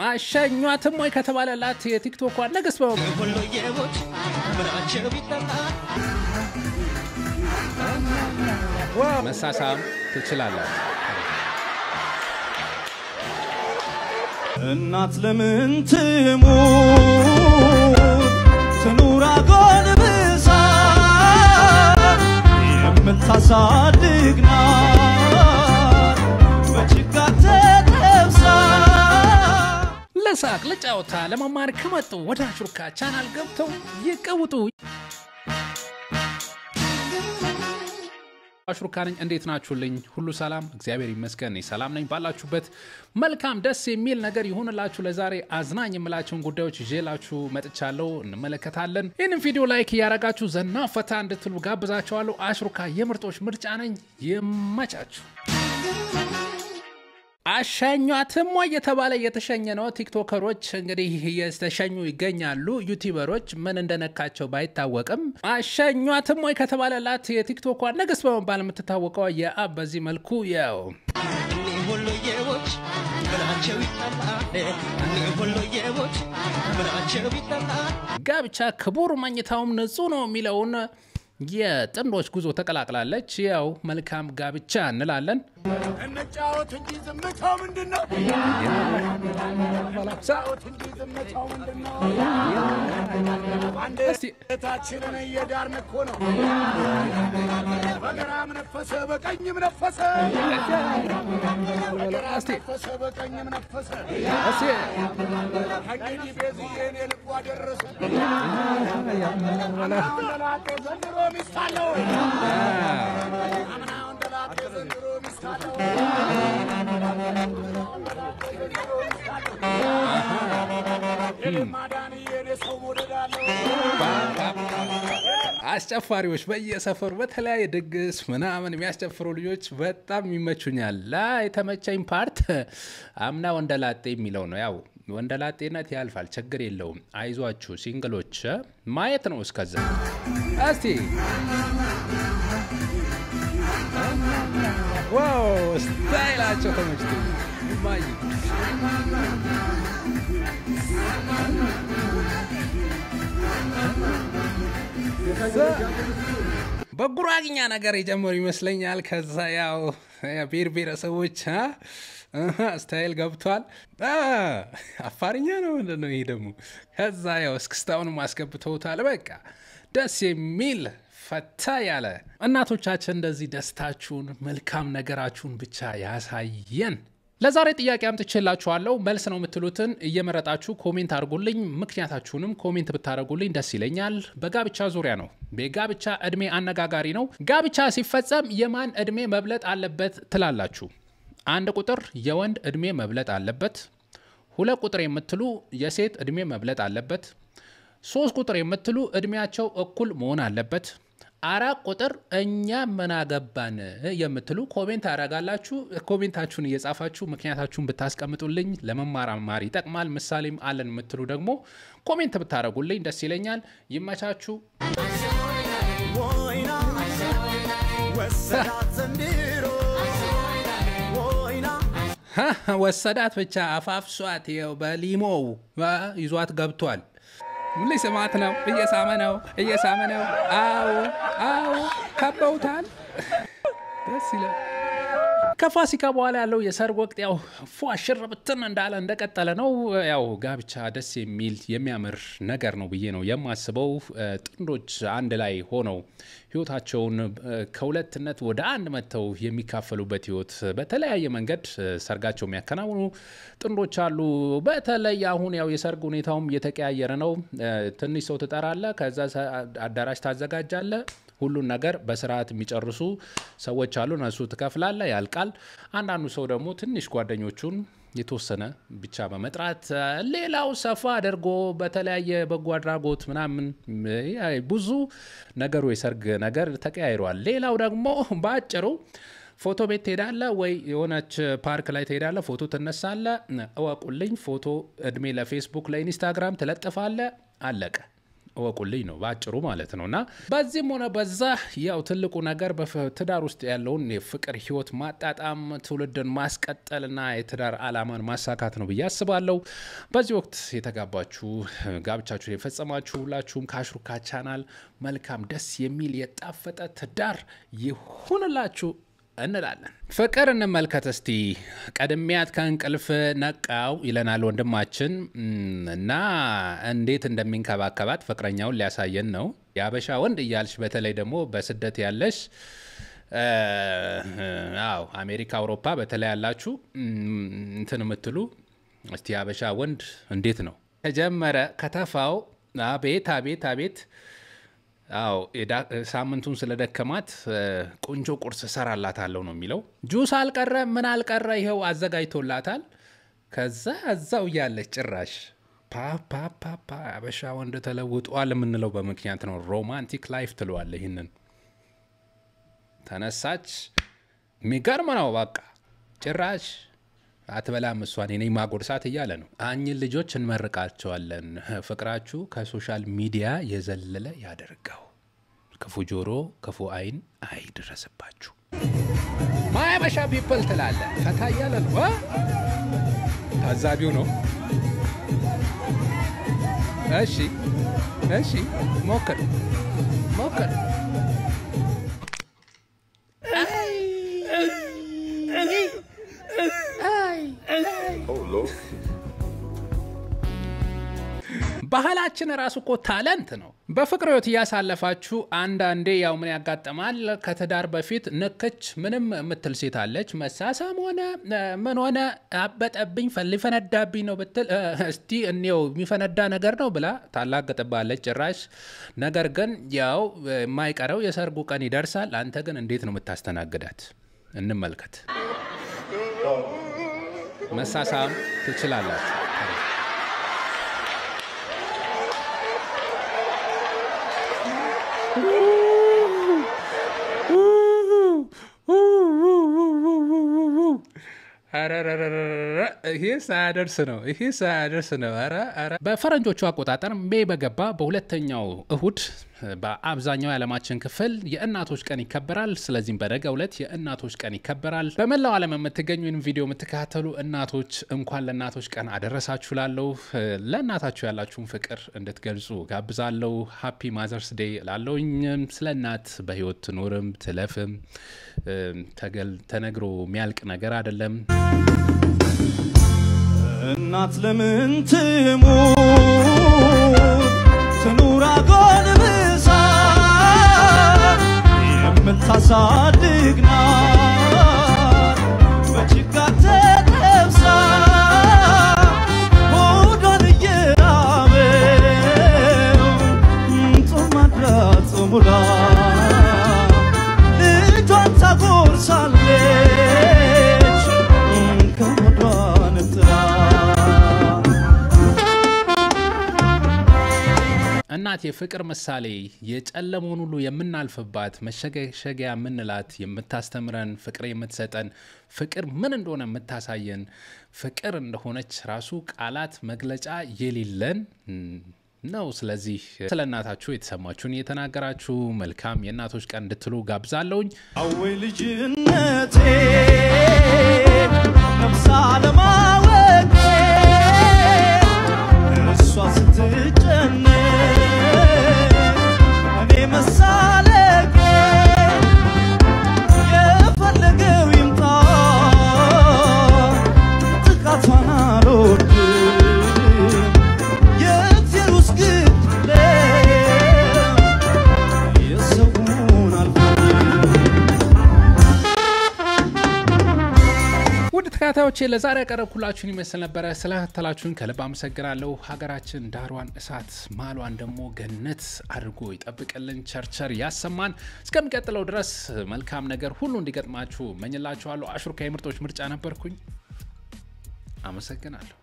አሸኟትም ወይ ከተባለላት የቲክቶኳ ንግስት በመባል ወሎዬዎች ምናቸው ቢጠላ መሳሳም ትችላላችሁ። እናት ለምን ትሙት ለጫወታ ለመማር ከመጡ ወደ አሽሩካ ቻናል ገብተው ይቀውጡ። አሽሩካ ነኝ። እንዴት ናችሁልኝ? ሁሉ ሰላም? እግዚአብሔር ይመስገን ሰላም ነኝ። ባላችሁበት መልካም ደስ የሚል ነገር ይሁንላችሁ። ለዛሬ አዝናኝ የምላቸውን ጉዳዮች ይዤላችሁ መጥቻለሁ። እንመለከታለን። ይህንን ቪዲዮ like እያረጋችሁ ዘና ፈታ እንድትሉ ጋብዛችኋለሁ። አሽሩካ የምርጦች ምርጫ ነኝ። ይመቻችሁ። አሸኟትም ወይ የተባለ የተሸኘ ነው። ቲክቶከሮች እንግዲህ የተሸኙ ይገኛሉ። ዩቲዩበሮች ምን እንደነካቸው ባይታወቅም አሸኟትም ወይ ከተባለላት የቲክቶኳ ንግስት በመባል የምትታወቀው የአብ በዚህ መልኩ ያው ጋብቻ ክቡር መኝታውም ንጹህ ነው የሚለውን የጥንዶች ጉዞ ተቀላቅላለች። ያው መልካም ጋብቻ እንላለን። እንጫወት እንጂ ዝምታው ምንድን ነው? ታችንን እየዳርን እኮ ነው። በግራም ነፈሰ በቀኝም ነፈሰ፣ በቀኝም ነፈሰ። እንግዲህ ቤዝዬን የልቧ ደረሰ። አምናውን ደላቄ ዘንድሮ ሚስት አለው። አስጨፋሪዎች በየሰፈሩ በተለያየ ድግስ ምናምን የሚያስጨፍሩ ልጆች በጣም ይመቹኛል። ላ የተመቸኝ part አምና ወንደላጤ የሚለው ነው። ያው ወንደላጤነት ያልፋል፣ ችግር የለውም። አይዟችሁ single ኦች ማየት ነው። እስከዛ እስቲ wow style ኣቸው ተመችቶ my በጉራግኛ ነገር የጀመሩ ይመስለኛል። ከዛ ያው ብሔር ብሔረሰቦች style ገብቷል። አፋርኛ ነው ምንድን ይሄ ደግሞ? ከዛ ያው እስክስታውንም አስገብተውታል። በቃ ደስ የሚል ፈታ ያለ እናቶቻችን እንደዚህ ደስታችሁን መልካም ነገራችሁን ብቻ ያሳየን። ለዛሬ ጥያቄ አምጥቼላችኋለሁ። መልስ ነው የምትሉትን እየመረጣችሁ comment አድርጉልኝ። ምክንያታችሁንም comment ብታደርጉልኝ ደስ ይለኛል። በጋብቻ ዙሪያ ነው። የጋብቻ እድሜ አነጋጋሪ ነው። ጋብቻ ሲፈጸም የማን እድሜ መብለጥ አለበት ትላላችሁ? አንድ ቁጥር የወንድ እድሜ መብለጥ አለበት። ሁለት ቁጥር የምትሉ የሴት እድሜ መብለጥ አለበት። ሶስት ቁጥር የምትሉ እድሜያቸው እኩል መሆን አለበት። አራት ቁጥር እኛ ምን አገባን የምትሉ comment አደርጋላችሁ። comment ኣችሁን እየጻፋችሁ ምክንያታችሁን ብታስቀምጡልኝ ለመማራማር ይጠቅማል። ምሳሌም አለን የምትሉ ደግሞ comment ብታደርጉልኝ ደስ ይለኛል። ይመቻችሁ። ወሰዳት ብቻ አፋፍሷት ይኸው በ limo ው ይዟት ገብቷል። ምን ሊስማት ነው? እየሳመ ነው፣ እየሳመ ነው። አዎ አዎ፣ ከበውታል። ደስ ይላል። ከፋሲካ በኋላ ያለው የሰርግ ወቅት ያው ፏ ሽር ብትን እንዳለ እንደቀጠለ ነው። ያው ጋብቻ ደስ የሚል የሚያምር ነገር ነው ብዬ ነው የማስበው። ጥንዶች አንድ ላይ ሆነው ህይወታቸውን ከሁለትነት ወደ አንድ መጥተው የሚካፈሉበት ህይወት በተለያየ መንገድ ሰርጋቸው የሚያከናውኑ ጥንዶች አሉ። በተለይ አሁን ያው የሰርግ ሁኔታውም እየተቀያየረ ነው። ትንሽ ሰው ትጠራለ፣ ከዛ አዳራሽ ታዘጋጃለ ሁሉን ነገር በስርዓት የሚጨርሱ ሰዎች አሉ። እነሱ ትከፍላለ፣ ያልቃል። አንዳንዱ ሰው ደግሞ ትንሽ ጓደኞቹን የተወሰነ ብቻ በመጥራት ሌላው ሰፋ አድርጎ በተለያየ በጎ አድራጎት ምናምን ብዙ ነገሩ የሰርግ ነገር ተቀያይሯል። ሌላው ደግሞ በአጭሩ ፎቶ ቤት ትሄዳለ ወይ የሆነች ፓርክ ላይ ትሄዳለ፣ ፎቶ ትነሳለ። እወቁልኝ፣ ፎቶ እድሜ ለፌስቡክ ለኢንስታግራም ትለጥፋለ፣ አለቀ። እወቁልኝ ነው በአጭሩ ማለት ነው። እና በዚህም ሆነ በዛ ያው ትልቁ ነገር በትዳር ውስጥ ያለውን የፍቅር ህይወት ማጣጣም፣ ትውልድን ማስቀጠልና የትዳር አላማን ማሳካት ነው ብዬ አስባለሁ። በዚህ ወቅት የተጋባችሁ ጋብቻችሁን የፈጸማችሁ ሁላችሁም ከአሽሩካ ቻናል መልካም ደስ የሚል የጣፈጠ ትዳር ይሁንላችሁ እንላለን። ፍቅር እንመልከት እስቲ። ቀድሚያት ከእንቅልፍ ነቃው ይለናል ወንድማችን እና እንዴት እንደሚንከባከባት ፍቅረኛውን ሊያሳየን ነው። የአበሻ ወንድ እያልሽ በተለይ ደግሞ በስደት ያለሽ አዎ አሜሪካ፣ አውሮፓ በተለይ ያላችሁ እንትን የምትሉ እስቲ የአበሻ ወንድ እንዴት ነው ከጀመረ ከተፋው አቤት አቤት አቤት አዎ ሳምንቱን ስለደከማት ቆንጆ ቁርስ እሰራላታለሁ ነው የሚለው። ጁስ አልቀረ ምን አልቀረ ይኸው አዘጋጅቶላታል። ከዛ እዛው እያለች ጭራሽ ፓፓፓፓ አበሻ ወንድ ተለውጧል የምንለው በምክንያት ነው። romantic life ትለዋለ። ይህንን ተነሳች። የሚገርም ነው። በቃ ጭራሽ አትበላም እሷን የኔ ማጎርሳት እያለ ነው። አኝን ልጆች እንመርቃቸዋለን። ፍቅራችሁ ከ social media የዘለለ ያደርገው። ክፉ ጆሮ ክፉ አይን አይድረስባችሁ። my አበሻ people ትላለ። ፈታ እያለ ነው። ታዛቢው ነው። እሺ እሺ፣ ሞክር ሞክር ባህላችን ራሱ እኮ talent ነው። በፍቅር ህይወት እያሳለፋችሁ አንዳንዴ ያው ምን ያጋጥማል፣ ከትዳር በፊት ንክች ምንም የምትል ሴት አለች። መሳሳም ሆነ ምን ሆነ አበጠብኝ ሊፈነዳብኝ ነው ብትል እስቲ እኔው የሚፈነዳ ነገር ነው ብላ ታላገጥባለች ጭራሽ። ነገር ግን ያው የማይቀረው የሰርጉ ቀን ይደርሳል። አንተ ግን እንዴት ነው የምታስተናግዳት? እንመልከት። መሳሳም ትችላላችሁ። ይሄ ሳያደርስ ነው። ይሄ ሳያደርስ ነው። በፈረንጆቹ አቆጣጠር May በገባ በሁለተኛው እሁድ በአብዛኛው የዓለማችን ክፍል የእናቶች ቀን ይከበራል። ስለዚህም በነገው ዕለት የእናቶች ቀን ይከበራል። በመላው ዓለም የምትገኙ ወይም ቪዲዮ የምትከታተሉ እናቶች እንኳን ለእናቶች ቀን አደረሳችሁ ላለሁ ለእናታችሁ ያላችሁን ፍቅር እንድትገልጹ ጋብዛለሁ። Happy Mother's Day ላለውኝ ስለ እናት በህይወት ትኖርም ትለፍም ተነግሮ የሚያልቅ ነገር አይደለም። እናት ለምን ትሙት የምታሳድግ ናት። በችጋር ተጠብሳ ሆዷን እናት የፍቅር ምሳሌ የጨለመውን ሁሉ የምናልፍባት መሸገሸጊያ የምንላት የምታስተምረን ፍቅር የምትሰጠን ፍቅር ምን እንደሆነ የምታሳየን ፍቅር እንደሆነች ራሱ ቃላት መግለጫ የሌለን ነው። ስለዚህ ስለ እናታችሁ የተሰማችሁን እየተናገራችሁ መልካም የእናቶች ቀን እንድትሉ ጋብዛለሁኝ። አወይ ልጅነቴ ተከታታዮቼ ለዛሬ ያቀረብኩላችሁን ይመስል ነበረ። ስለተከታተላችሁን ከልብ አመሰግናለሁ። ሀገራችን ዳሯን እሳት ማሏን ደግሞ ገነት አድርጎ ይጠብቅልን፣ ቸርቸር ያሰማን። እስከሚቀጥለው ድረስ መልካም ነገር ሁሉ እንዲገጥማችሁ መኝላችኋለሁ። አሽሩካ የምርጦች ምርጫ ነበርኩኝ። አመሰግናለሁ።